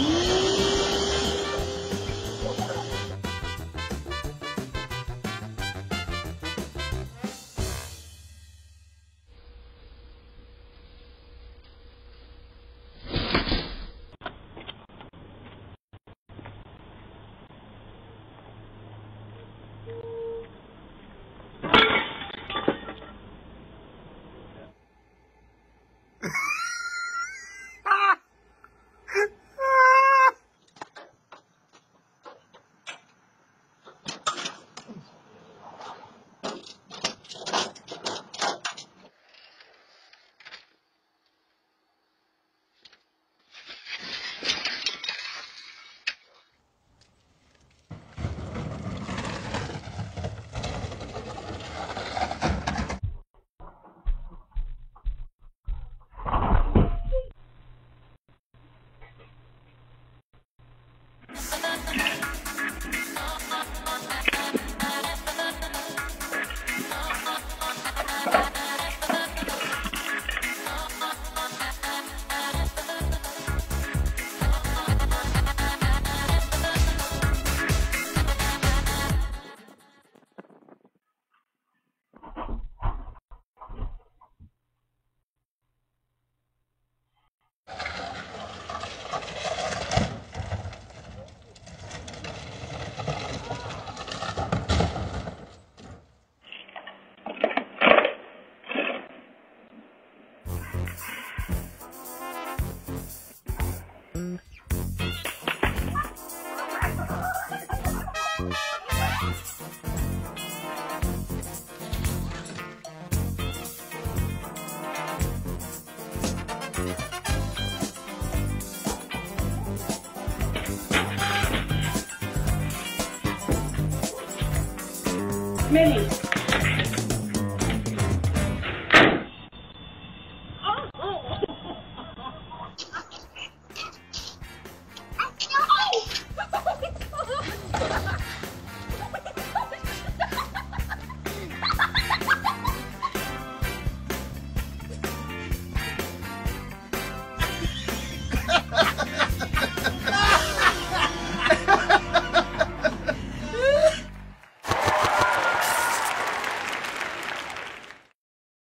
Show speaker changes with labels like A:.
A: Ooh. Minnie.